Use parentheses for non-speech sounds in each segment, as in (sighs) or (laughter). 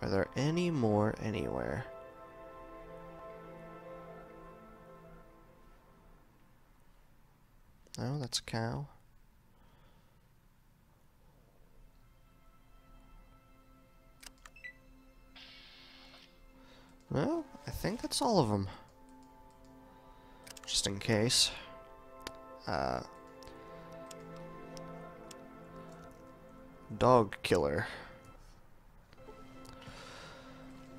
Are there any more anywhere? No, that's a cow. Well, I think that's all of them. Just in case. Uh, dog killer.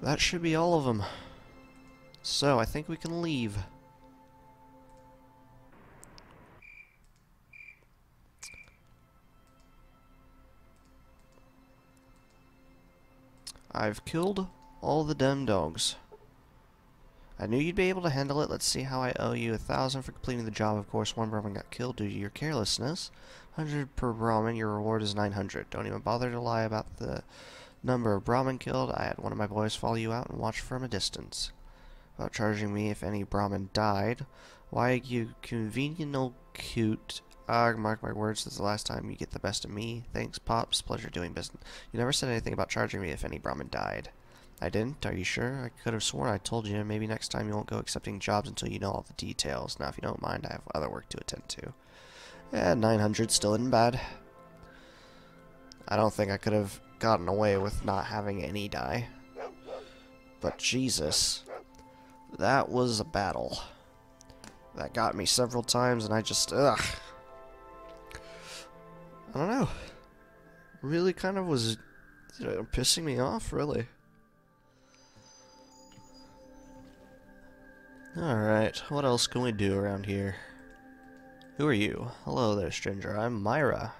That should be all of them. So, I think we can leave. I've killed all the dumb dogs. I knew you'd be able to handle it. Let's see how I owe you a thousand for completing the job. Of course, one Brahmin got killed due to your carelessness. Hundred per Brahmin. Your reward is nine hundred. Don't even bother to lie about the number of Brahmin killed. I had one of my boys follow you out and watch from a distance. About charging me if any Brahmin died. Why, you convenient old cute. Ah, mark my words, this is the last time you get the best of me. Thanks, Pops. Pleasure doing business. You never said anything about charging me if any Brahmin died. I didn't? Are you sure? I could have sworn I told you. Maybe next time you won't go accepting jobs until you know all the details. Now, if you don't mind, I have other work to attend to. Yeah, 900 still isn't bad. I don't think I could have gotten away with not having any die. But Jesus, that was a battle. That got me several times, and I just, ugh. I don't know. Really kind of was you know, pissing me off, really. Alright, what else can we do around here? Who are you? Hello there, stranger. I'm Myra.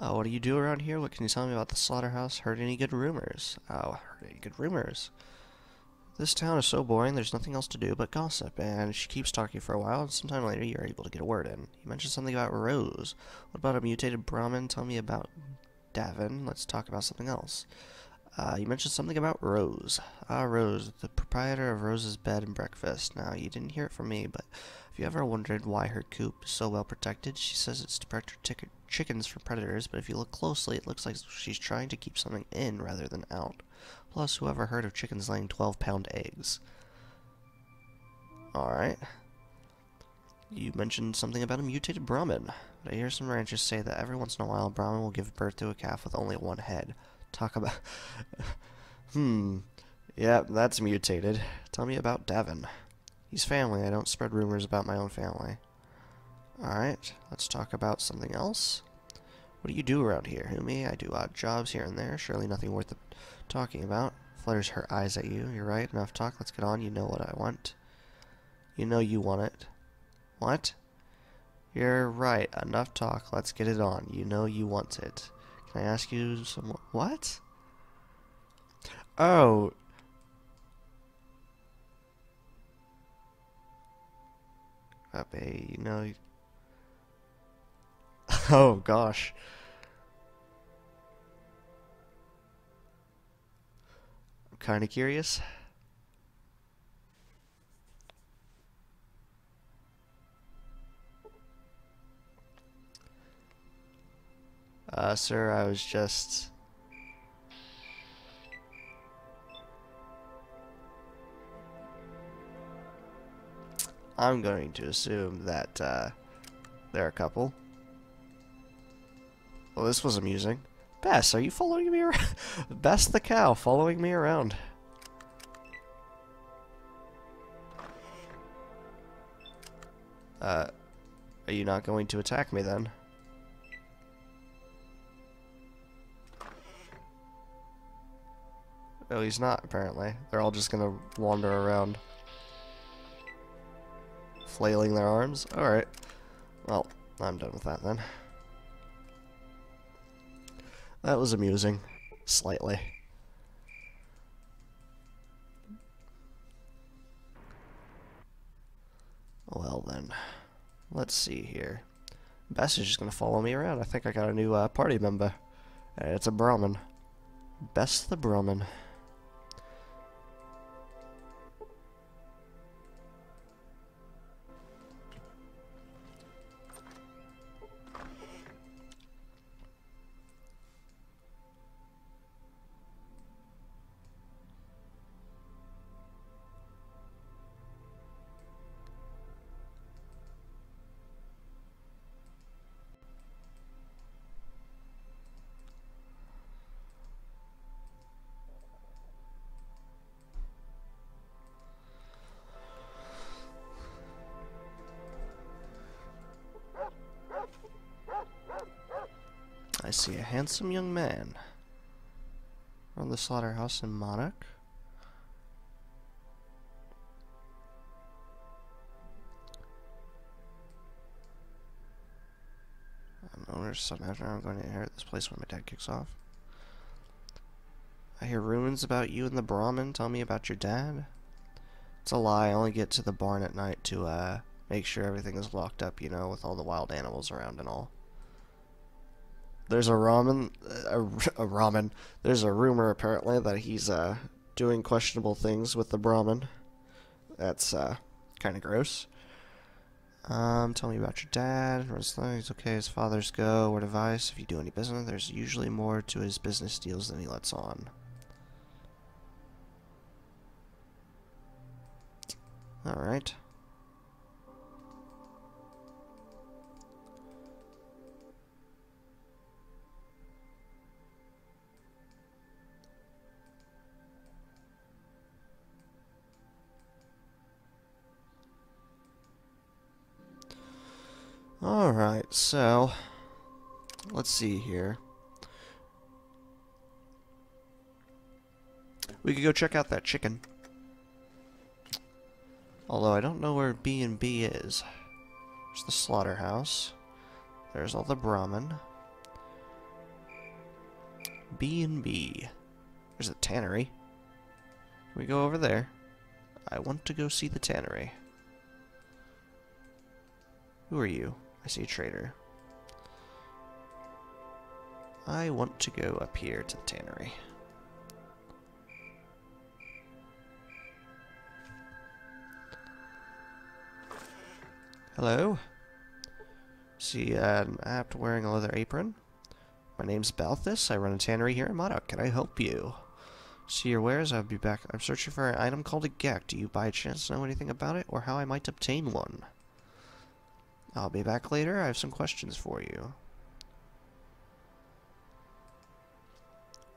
Oh, what do you do around here? What can you tell me about the slaughterhouse? Heard any good rumors? Oh, heard any good rumors? This town is so boring, there's nothing else to do but gossip, and she keeps talking for a while, and sometime later you're able to get a word in. You mentioned something about Rose. What about a mutated Brahmin? Tell me about Davin. Let's talk about something else. Uh, you mentioned something about Rose. Ah, Rose, the proprietor of Rose's Bed and Breakfast. Now, you didn't hear it from me, but have you ever wondered why her coop is so well protected? She says it's to protect her chickens from predators, but if you look closely, it looks like she's trying to keep something in rather than out. Plus, whoever heard of chickens laying 12 pound eggs? Alright. You mentioned something about a mutated Brahmin. I hear some ranchers say that every once in a while a Brahmin will give birth to a calf with only one head. Talk about... (laughs) hmm. Yep, yeah, that's mutated. Tell me about Devin. He's family. I don't spread rumors about my own family. Alright, let's talk about something else. What do you do around here, Humi? I do odd jobs here and there. Surely nothing worth talking about. Flutters her eyes at you. You're right. Enough talk. Let's get on. You know what I want. You know you want it. What? You're right. Enough talk. Let's get it on. You know you want it. Can I ask you some more? What? Oh. Pepe, you know. (laughs) oh gosh. I'm kind of curious. Uh, sir, I was just... I'm going to assume that, uh, they're a couple. Well, this was amusing. Bess, are you following me around? (laughs) Bess the cow following me around. Uh, are you not going to attack me then? No, he's not, apparently. They're all just gonna wander around. Flailing their arms? Alright. Well, I'm done with that then. That was amusing. Slightly. Well then. Let's see here. Bess is just gonna follow me around. I think I got a new uh, party member. And it's a Brahmin. Bess the Brahmin. Handsome young man. From the slaughterhouse in Monarch. I'm owner's son after I'm going to inherit this place when my dad kicks off. I hear rumors about you and the Brahmin. Tell me about your dad. It's a lie. I only get to the barn at night to uh, make sure everything is locked up, you know, with all the wild animals around and all. There's a ramen, a, (laughs) a ramen. There's a rumor apparently that he's uh, doing questionable things with the Brahmin. That's uh, kind of gross. Um, tell me about your dad. He's okay. His father's go. Word advice. If you do any business, there's usually more to his business deals than he lets on. Alright. Alright, so let's see here. We could go check out that chicken. Although I don't know where B&B is. There's the slaughterhouse. There's all the Brahmin. B&B. There's a tannery. Can we go over there? I want to go see the tannery. Who are you? I see a trader. I want to go up here to the tannery. Hello? See an apt wearing a leather apron. My name's Balthas. I run a tannery here in Modoc. Can I help you? See your wares. I'll be back. I'm searching for an item called a GECK. Do you by chance know anything about it, or how I might obtain one? I'll be back later. I have some questions for you.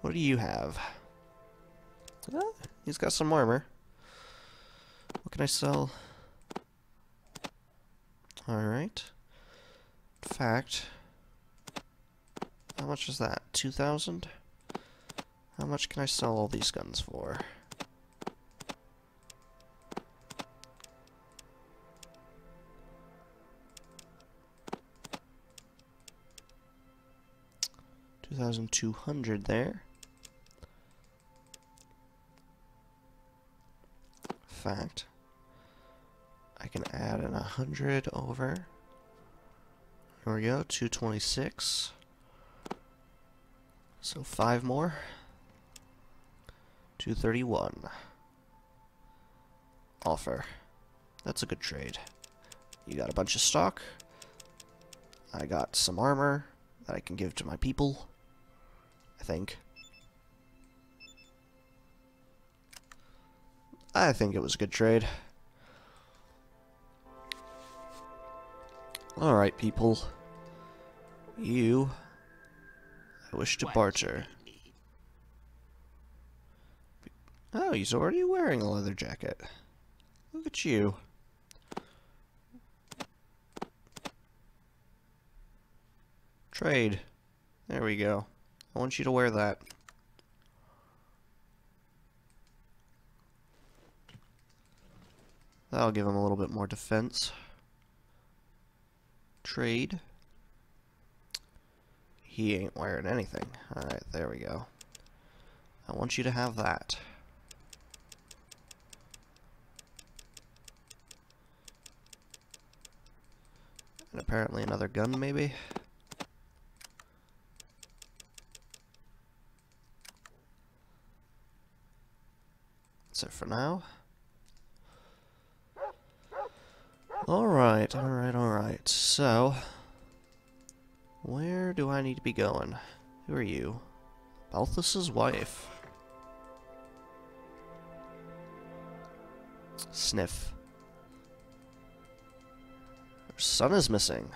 What do you have? Oh, he's got some armor. What can I sell? Alright. In fact, how much is that? 2,000? How much can I sell all these guns for? Two thousand two hundred there. Fact. I can add an 100 over. Here we go, 226. So five more. 231. Offer. That's a good trade. You got a bunch of stock. I got some armor that I can give to my people. I think. I think it was a good trade. Alright, people. You... I wish to barter. Oh, he's already wearing a leather jacket. Look at you. Trade. There we go. I want you to wear that. That'll give him a little bit more defense trade. He ain't wearing anything. Alright, there we go. I want you to have that. And apparently another gun, maybe? That's it for now. Alright, alright, alright. So, where do I need to be going? Who are you? Balthas's wife. Sniff. Her son is missing.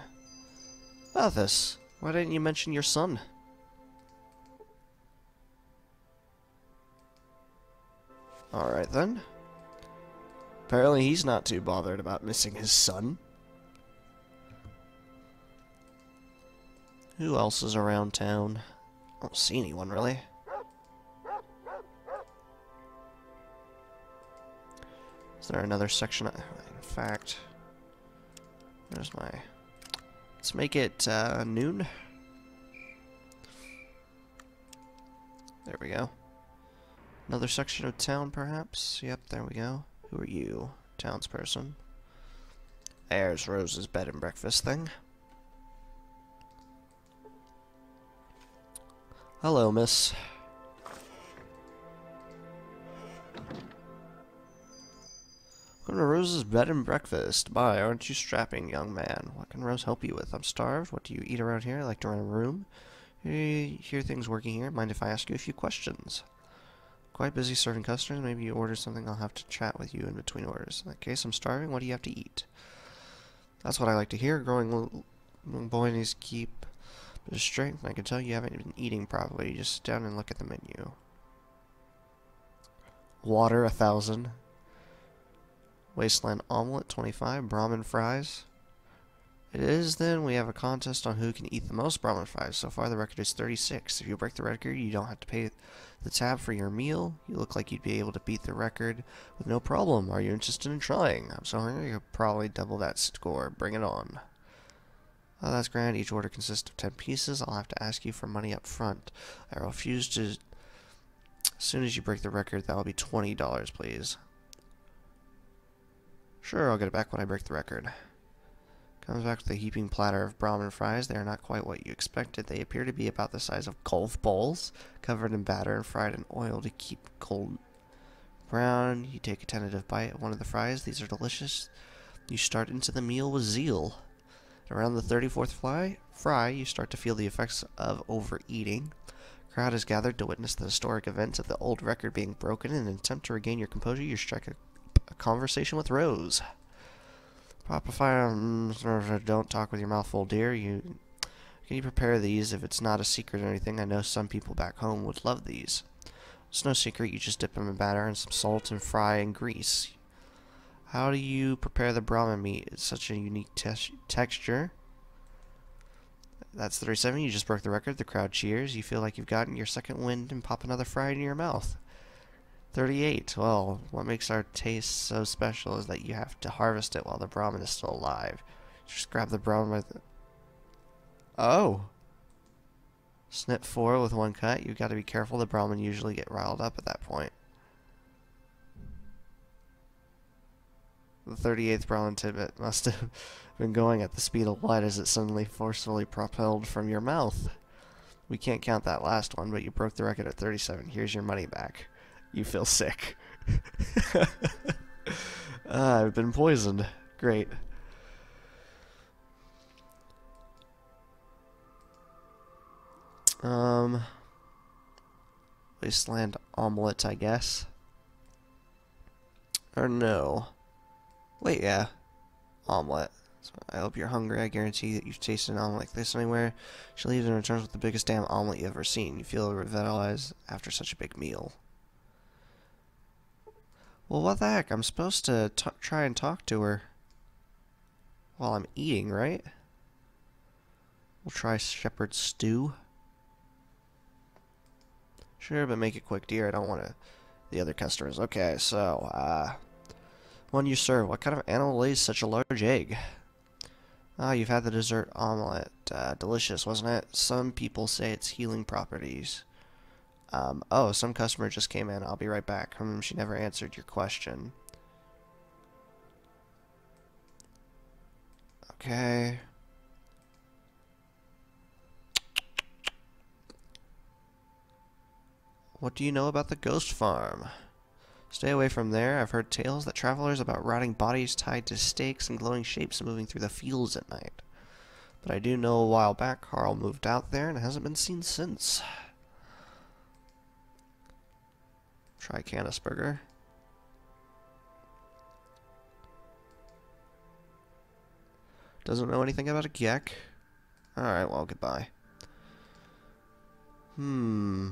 Balthas, why didn't you mention your son? Alright then. Apparently he's not too bothered about missing his son. Who else is around town? I don't see anyone, really. Is there another section? In fact, there's my... Let's make it uh, noon. There we go. Another section of town, perhaps? Yep, there we go. Who are you, townsperson? There's Rose's bed and breakfast thing. Hello, miss. Welcome to Rose's bed and breakfast. Bye, aren't you strapping, young man? What can Rose help you with? I'm starved. What do you eat around here? I like to rent a room. You hear things working here? Mind if I ask you a few questions? Quite busy serving customers. Maybe you order something. I'll have to chat with you in between orders. In that case, I'm starving. What do you have to eat? That's what I like to hear. Growing boy needs keep his strength. I can tell you haven't been eating properly. You just sit down and look at the menu. Water, a thousand. Wasteland omelet, 25. Brahmin fries. It is then we have a contest on who can eat the most Brahmin fries. So far the record is 36. If you break the record, you don't have to pay the tab for your meal. You look like you'd be able to beat the record with no problem. Are you interested in trying? I'm so hungry, you could probably double that score. Bring it on. Oh, that's grand. Each order consists of 10 pieces. I'll have to ask you for money up front. I refuse to... As soon as you break the record, that will be $20, please. Sure, I'll get it back when I break the record. Comes back with a heaping platter of Brahmin fries. They are not quite what you expected. They appear to be about the size of golf balls, covered in batter and fried in oil to keep cold brown. You take a tentative bite of one of the fries. These are delicious. You start into the meal with zeal. Around the 34th fly, fry, you start to feel the effects of overeating. Crowd is gathered to witness the historic events of the old record being broken. In an attempt to regain your composure, you strike a, a conversation with Rose. Papa Fire, mm, don't talk with your mouth full, dear. You Can you prepare these if it's not a secret or anything? I know some people back home would love these. It's no secret, you just dip them in batter and some salt and fry in grease. How do you prepare the Brahmin meat? It's such a unique te texture. That's 37. You just broke the record. The crowd cheers. You feel like you've gotten your second wind and pop another fry in your mouth. 38. Well, what makes our taste so special is that you have to harvest it while the Brahmin is still alive. Just grab the Brahmin. Oh! Snip 4 with one cut. You've got to be careful. The Brahmin usually get riled up at that point. The 38th Brahmin tidbit must have (laughs) been going at the speed of light as it suddenly forcefully propelled from your mouth. We can't count that last one, but you broke the record at 37. Here's your money back you feel sick. uh, (laughs) I've been poisoned. Great. Um, Wasteland omelet, I guess. Or no. Wait, yeah. Omelet. So I hope you're hungry. I guarantee that you've tasted an omelet like this anywhere. She leaves and returns with the biggest damn omelet you've ever seen. You feel revitalized after such a big meal. Well, what the heck? I'm supposed to try and talk to her while I'm eating, right? We'll try shepherd stew. Sure, but make it quick, dear. I don't want to... The other customers. Okay, so, uh... One you serve. What kind of animal lays such a large egg? Ah, you've had the dessert omelet. Uh, delicious, wasn't it? Some people say it's healing properties. Um, oh, some customer just came in. I'll be right back. Hmm, she never answered your question. Okay. What do you know about the ghost farm? Stay away from there. I've heard tales that travelers about rotting bodies tied to stakes and glowing shapes moving through the fields at night. But I do know a while back Carl moved out there and hasn't been seen since. Try Canis Burger. Doesn't know anything about a GECK. Alright, well, goodbye. Hmm.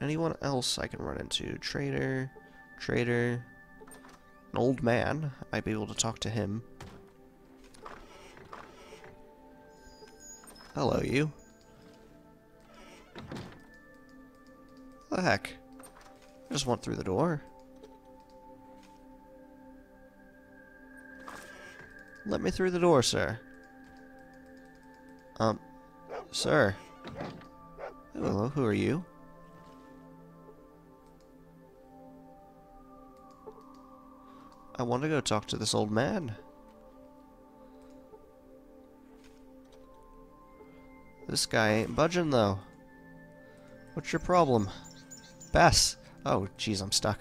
Anyone else I can run into? Trader, trader, an old man. I might be able to talk to him. Hello, you. What the heck? I just went through the door. Let me through the door, sir. Um, sir. Hello, who are you? I want to go talk to this old man. This guy ain't budging, though. What's your problem? Bess! Oh, jeez, I'm stuck.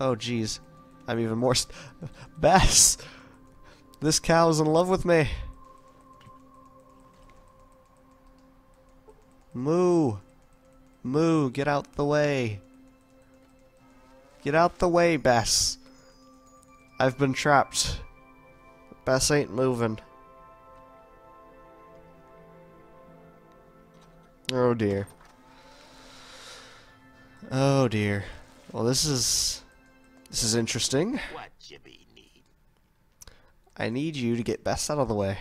Oh, jeez. I'm even more st (laughs) Bess! This cow's in love with me. Moo! Moo, get out the way. Get out the way, Bess. I've been trapped. Bess ain't moving. Oh dear. Oh dear. Well, this is this is interesting. What you be need? I need you to get Bess out of the way.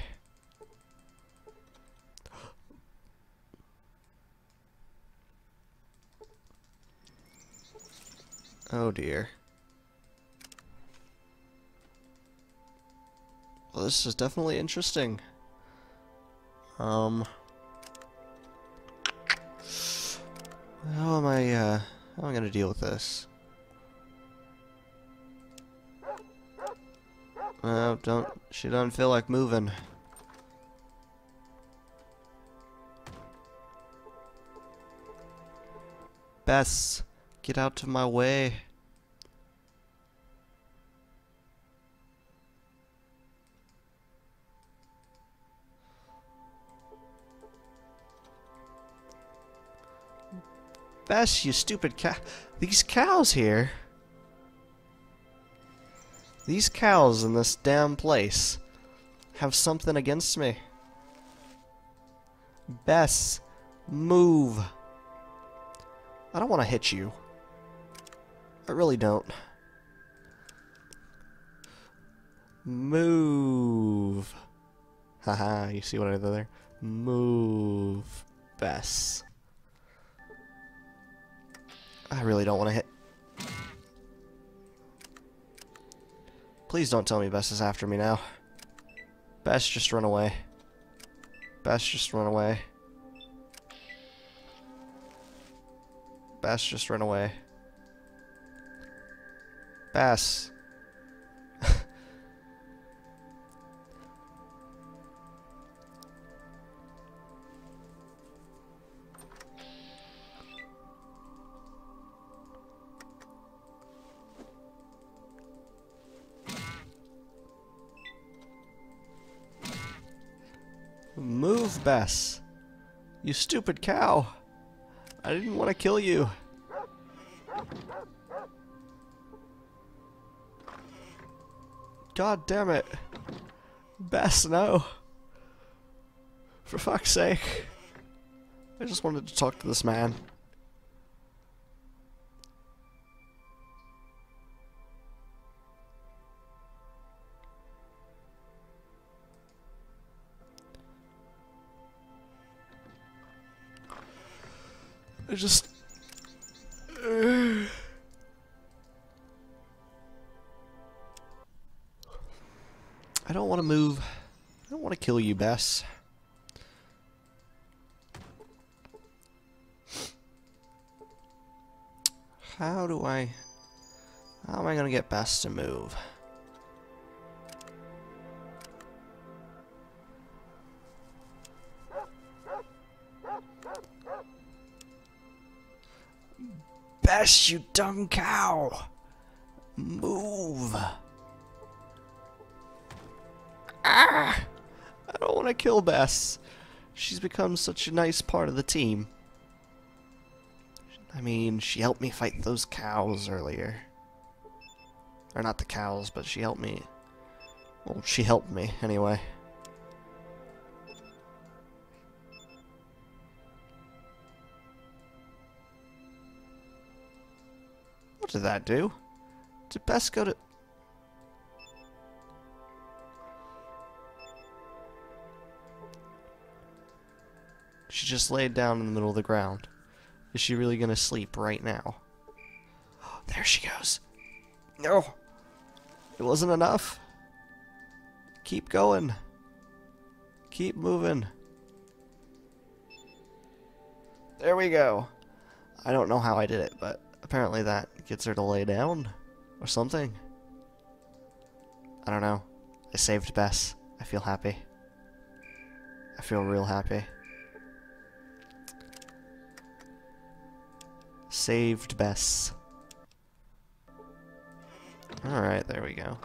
Oh dear. Well, this is definitely interesting. Um. How am I, uh, how am I gonna deal with this? Oh, don't, she doesn't feel like moving. Bess, get out of my way. Bess, you stupid cow. These cows here. These cows in this damn place have something against me. Bess, move. I don't want to hit you. I really don't. Move. Haha, you see what I did there? Move. Bess. I really don't want to hit. Please don't tell me Bess is after me now. Bess, just run away. Bess, just run away. Bess, just run away. Bess. Bess. You stupid cow. I didn't want to kill you. God damn it. Bess, no. For fuck's sake. I just wanted to talk to this man. Just. (sighs) I don't want to move. I don't want to kill you, Bess. How do I... How am I going to get Bess to move? Bess, you dumb cow! Move! Ah! I don't want to kill Bess. She's become such a nice part of the team. I mean, she helped me fight those cows earlier. Or not the cows, but she helped me. Well, she helped me, anyway. What did that do? Did Bess go to... She just laid down in the middle of the ground. Is she really gonna sleep right now? (gasps) there she goes. No! It wasn't enough. Keep going. Keep moving. There we go. I don't know how I did it, but apparently that gets her to lay down or something. I don't know. I saved Bess. I feel happy. I feel real happy. Saved Bess. Alright, there we go.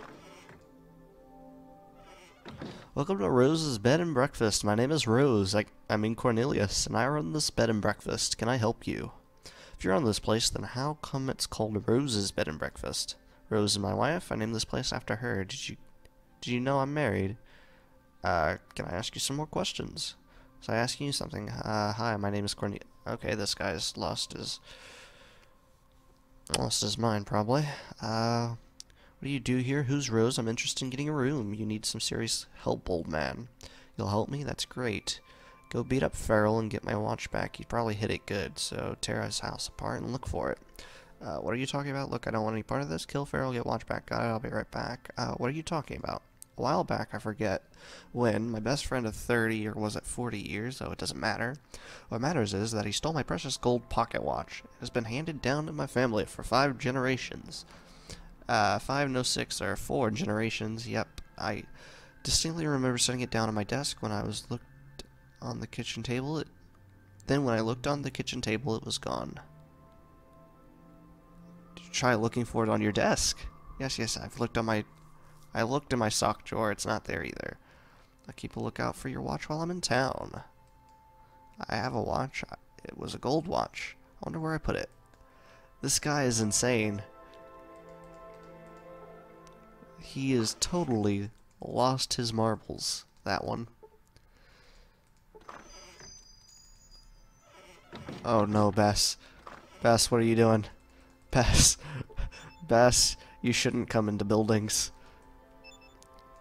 Welcome to Rose's Bed and Breakfast. My name is Rose. I, I mean Cornelius, and I run this bed and breakfast. Can I help you? If you're on this place, then how come it's called Rose's Bed and Breakfast? Rose is my wife. I named this place after her. Did you did you know I'm married? Uh, can I ask you some more questions? So I asking you something. Uh, hi, my name is Corny. Okay, this guy's lost his lost his mind probably. Uh, what do you do here? Who's Rose? I'm interested in getting a room. You need some serious help, old man. You'll help me? That's great. Go beat up Farrel and get my watch back. He probably hit it good, so tear his house apart and look for it. Uh, what are you talking about? Look, I don't want any part of this. Kill Farrel, get watch back. Got it, I'll be right back. Uh, what are you talking about? a while back, I forget when, my best friend of 30 or was it 40 years, so it doesn't matter. What matters is that he stole my precious gold pocket watch. It has been handed down in my family for five generations. Uh, five, no six, or four generations, yep. I distinctly remember setting it down on my desk when I was looked on the kitchen table. It, then when I looked on the kitchen table, it was gone. Try looking for it on your desk? Yes, yes, I've looked on my I looked in my sock drawer. It's not there either. I'll keep a lookout for your watch while I'm in town. I have a watch. It was a gold watch. I wonder where I put it. This guy is insane. He is totally lost his marbles. That one. Oh no, Bess. Bess, what are you doing? Bess. (laughs) Bess, you shouldn't come into buildings.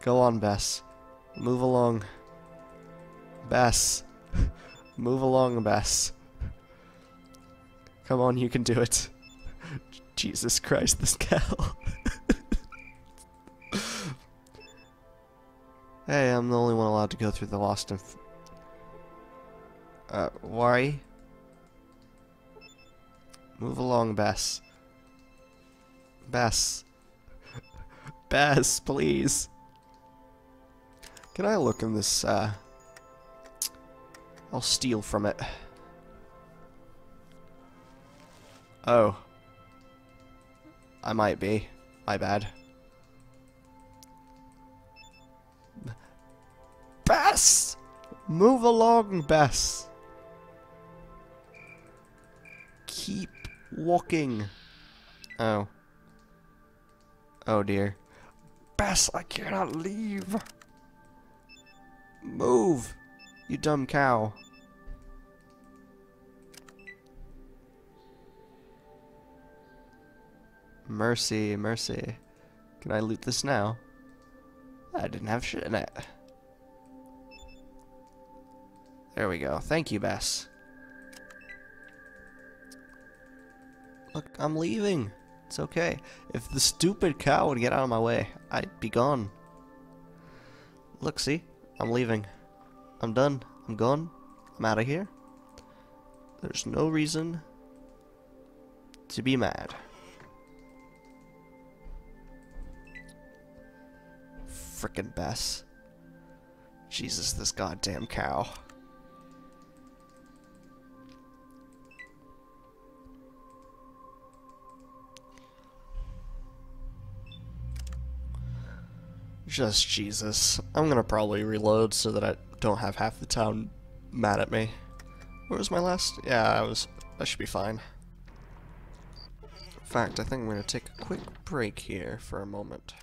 Go on, Bess. Move along. Bess. (laughs) Move along, Bess. Come on, you can do it. (laughs) Jesus Christ, this gal. hey, I'm the only one allowed to go through the lost and... Uh, why? Move along, Bess. Bess. (laughs) Bess, please. Can I look in this, uh... I'll steal from it. Oh. I might be. My bad. Bess! Move along, Bess! Walking. Oh. Oh dear. Bess, I cannot leave! Move! You dumb cow. Mercy, mercy. Can I loot this now? I didn't have shit in it. There we go. Thank you, Bess. Look, I'm leaving. It's okay. If the stupid cow would get out of my way, I'd be gone. Look, see? I'm leaving. I'm done. I'm gone. I'm out of here. There's no reason to be mad. Frickin' Bess. Jesus, this goddamn cow. Just Jesus. I'm gonna probably reload so that I don't have half the town mad at me. Where was my last? Yeah, I was. I should be fine. In fact, I think I'm gonna take a quick break here for a moment.